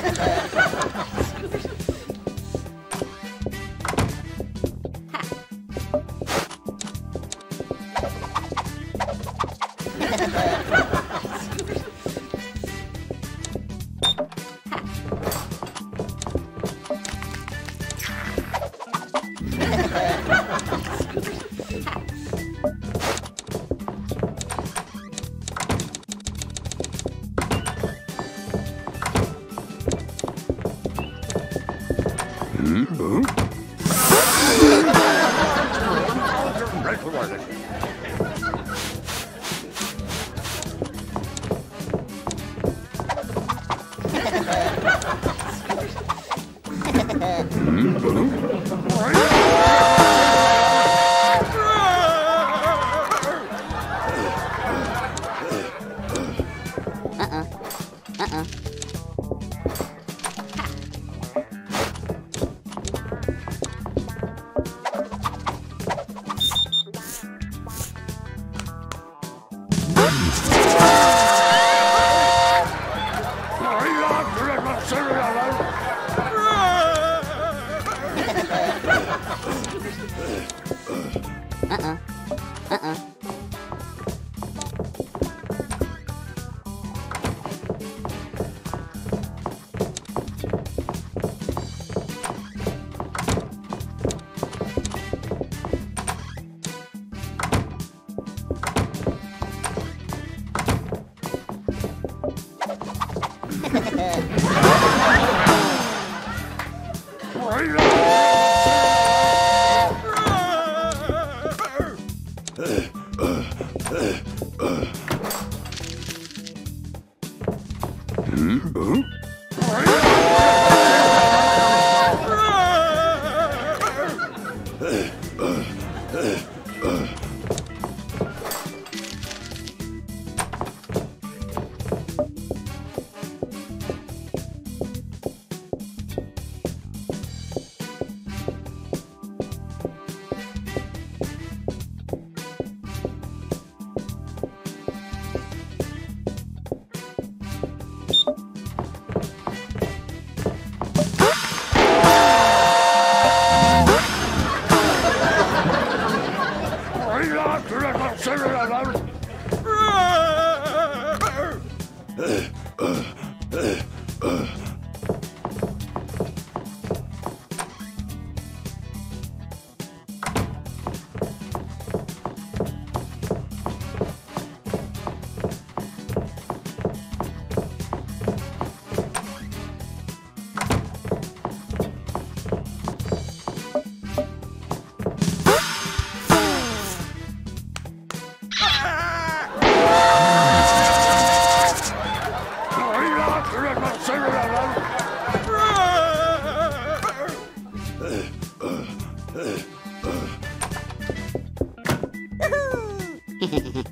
Ha! ha ha. Uh-uh. uh-uh. Uh-uh. Uh-uh. Hmm? Serial Sir, I'm out. Uh, uh.